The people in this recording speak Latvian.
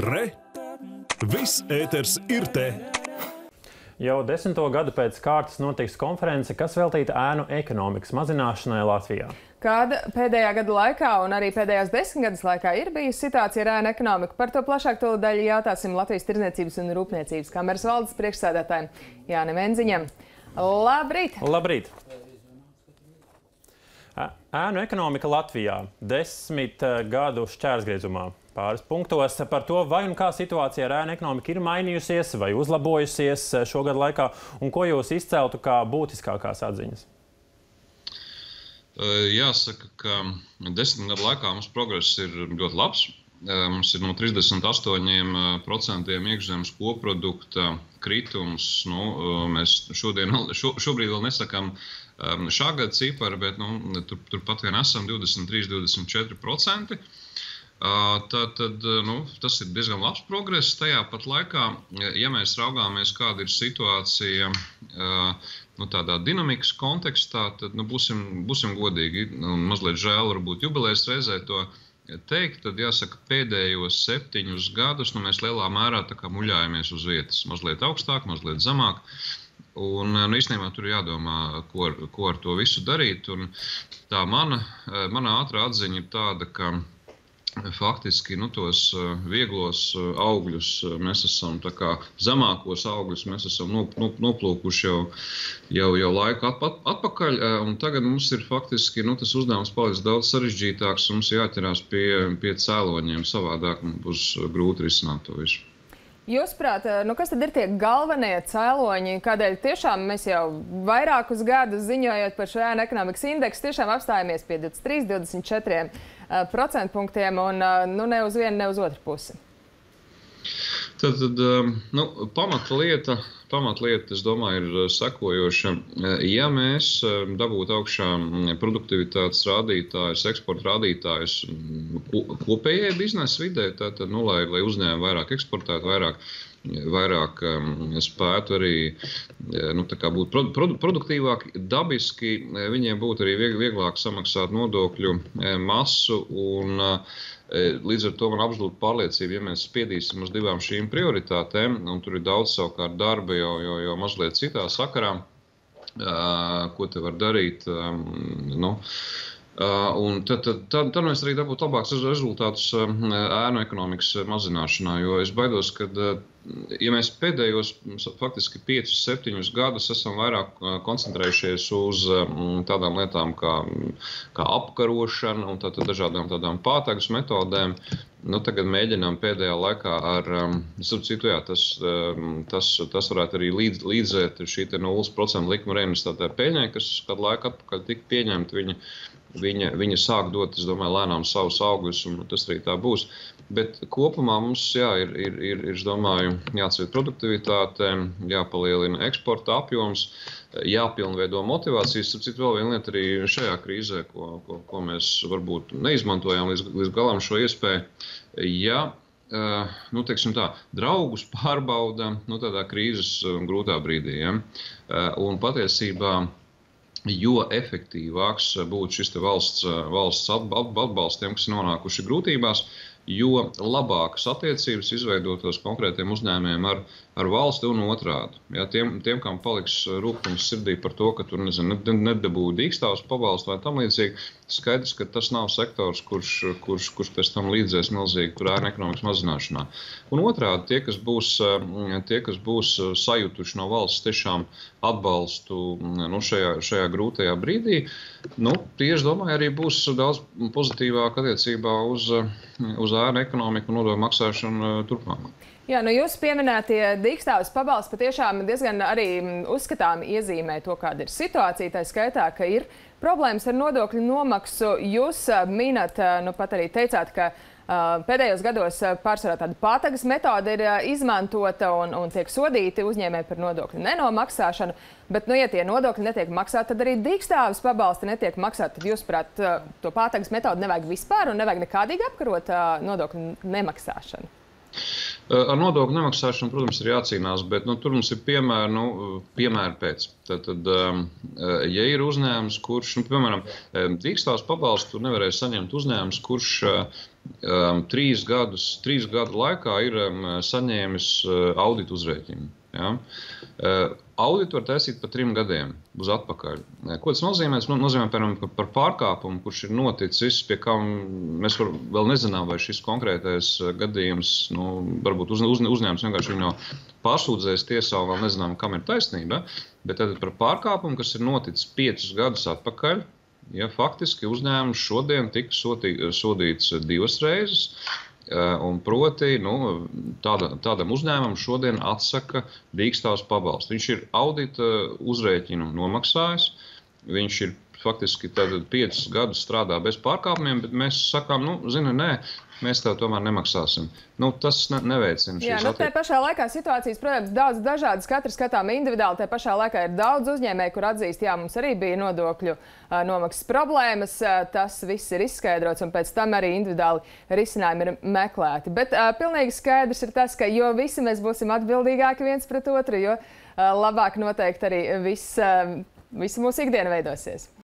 Re! Viss ēters ir te! Jau desmito gadu pēc kārtas notiks konference, kas veltīta ēnu ekonomikas mazināšanai Latvijā. Kāda pēdējā gada laikā un arī pēdējās desmitgades laikā ir bijusi situācija ar ēnu ekonomiku? Par to plašāk to daļu jautāsim Latvijas Tirzniecības un Rūpniecības kameras valdes priekšsēdētājiem Jānim Enziņam. Labrīt! Labrīt! Ēnu ekonomika Latvijā desmit eh, gadu šķērsgriezumā pāris punktos par to, vai un kā situācija ar ēnu ekonomiku ir mainījusies vai uzlabojusies eh, šogad laikā, un ko jūs izceltu kā būtiskākās atziņas? Jāsaka, ka desmit gadu laikā mums progress ir ļoti labs. Mums ir no 38% iekšzemes koprodukta kritums. Nu, mēs šodien, šo, šobrīd vēl nesakām šā gada ciparu, bet nu, tur, turpat vien esam 23, 24%. Tad, tad nu, tas ir diezgan labs progress. Tajā pat laikā, ja mēs raugāmies, kāda ir situācija nu, tādā dinamikas kontekstā, tad nu, būsim, būsim godīgi. Nu, mazliet žēl, varbūt jubilejas reizē to teikt. Tad jāsaka, pēdējos septiņus gadus nu, mēs lielā mērā muļājamies uz vietas. Mazliet augstāk, mazliet zemāk. Un, nu, īstenībā tur ir jādomā, ko ko ar to visu darīt. Un tā mana, mana ātrā atziņa ir tāda, ka faktiski nu, tos uh, vieglos uh, augļus uh, mēs esam, kā zemākos augļus mēs esam nop, nop, noplūkuši jau, jau, jau laiku atp, atpakaļ. Tagad mums ir faktiski nu, tas uzdevums palicis daudz sarežģītāks. Mums jāķerās pie, pie cēloņiem, savādāk mums būs grūti risināt to visu. Jūsuprāt, nu kas tad ir tie galvenie cēloņi, kādēļ tiešām mēs jau vairākus gadus ziņojot par šo ēnu ekonomikas indeksu, tiešām apstājamies pie 23, 24 uh, procentpunktiem un uh, nu, ne uz vienu, ne uz otru pusi? Tad, tad nu, pamatlieta, pamatlieta, es domāju, ir sekojoša. Ja mēs dabūtu augšā produktivitātes rādītājus, eksporta rādītājus kopējai biznesa vidē, tad, nu, lai, lai uzņēmumi vairāk eksportētu, vairāk vairāk um, spētu arī nu, būt produ, produktīvāki, dabiski viņiem būtu arī vieglāk samaksāt nodokļu masu. Un, Līdz ar to man absolūti pārliecība, ja mēs spiedīsim uz divām šīm prioritātēm, un tur ir daudz savukārt darba jau, jau, jau mazliet citā sakarā, ko te var darīt. Nu, Uh, un tad, tad, tad, tad mēs arī dabūtu labākus rezultātus ēnu ekonomikas mazināšanā. Jo es baidos, ka ja mēs pēdējos faktiski 5, 7 gadus esam vairāk koncentrējušies uz tādām lietām kā, kā apkarošana un tā, dažādām tādām pātagas metodēm, nu, tagad mēģinām pēdējā laikā ar, citu, jā, tas, tas, tas varētu arī līdz, līdzēt šī 0% likuma reinvestētā peļņai, kas kādu laiku atpakaļ tika pieņemta. Viņa, viņa, viņa sāk dot, es domāju, lēnām savus augļus, un tas arī tā būs. Bet kopumā mums jā, ir, ir, ir, ir domāju, jāceļ produktivitāte, jāpalielina eksporta apjoms, jāpilnveido motivācijas. Citu vēl viena lieta arī šajā krīzē, ko, ko, ko mēs varbūt neizmantojām līdz, līdz galam šo iespēju. Ja Uh, nu, tā, draugus pārbauda nu, tādā krīzes uh, grūtā brīdī. Ja? Uh, un patiesībā jo efektīvāks būtu šis valsts, valsts atbalsts tiem, kas nonākuši grūtībās, jo labākas attiecības izveidotos konkrētiem uzņēmējiem ar, ar valsti un otrādi. Ja, tiem, tiem, kam paliks rūkums sirdī par to, ka tur nezinu, nedabūja dīkstāvus pabalstu vai tam līdzīgi, skaidrs, ka tas nav sektors, kurš, kurš, kurš pēc tam līdzēs milzīgi kur ēna ekonomikas mazināšanā. Un otrādi, tie, kas būs, tie, kas būs sajutuši no valsts tiešām atbalstu nu, šajā, šajā grūtajā brīdī, nu, tieši domāju, arī būs daudz pozitīvāk attiecībā uz, uz ēna ekonomiku un nodokļu maksāšanu turpmāk. Jā, nu jūs pieminētie dīkstāvis pabalsti patiešām diezgan arī uzskatām iezīmē to, kāda ir situācija. Tā skaitā, ka ir problēmas ar nodokļu nomaksu. Jūs minat, nu pat arī teicāt, ka pēdējos gados pārsvarā tāda pātagas metode ir izmantota un, un tiek sodīti uzņēmēji par nodokļu nenomaksāšanu. Bet, nu, ja tie nodokļi netiek maksāti, tad arī dīkstāvis pabalsti netiek maksāti. Tad, jūs, prāt, uh, to pātagas metodi nevajag vispār un nevajag nekādīgi apkarot nodokļu nemaksāšanu? Ar nodokļu nemaksāšanu, protams, ir jācīnās, bet nu, tur mums ir piemēri, nu, piemēri pēc. Tad, tad, ja ir uzņēmums, kurš, nu, piemēram, dīkstāvs pabalstu nevarēs saņemt uzņēmums, kurš um, trīs, gadus, trīs gadu laikā ir um, saņēmis uh, auditu uzrēķinu. Ja? Uh, auditu var taisīt pa trim gadiem uz atpakaļ. Ko tas nozīmē? Tas nozīmē, piemēram, par pārkāpumu, kurš ir noticis, pie kā mēs var, vēl nezinām, vai šis konkrētais gadījums, nu, varbūt uz, uz, uzņēmums vienkārši viņu pārsūdzēs tiesā, vēl nezinām, kam ir taisnība. Bet tad par pārkāpumu, kas ir noticis piecus gadus atpakaļ, Ja, faktiski uzņēmums šodien tika sotī, sodīts divas reizes. Un proti, nu, tāda, tādam uzņēmumam šodien atsaka dīkstāvs pabalstu. Viņš ir audita uzrēķinu nomaksājis, viņš ir faktiski piecus gadus strādā bez pārkāpumiem, bet mēs sakām, nu, zini, nē, mēs tev tomēr nemaksāsim. Nu, tas ne, neveicina šīs lietas. Nu, tā pašā laikā situācijas, protams, daudz dažādas. Katrs skatām individuāli. Tā pašā laikā ir daudz uzņēmēju, kur atzīst, jā, mums arī bija nodokļu nomaksas problēmas. Tas viss ir izskaidrots, un pēc tam arī individuāli risinājumi ir meklēti. Bet uh, pilnīgi skaidrs ir tas, ka jo visi mēs būsim atbildīgāki viens pret otru, jo uh, labāk noteikti arī viss, uh, visa mūsu ikdiena veidosies.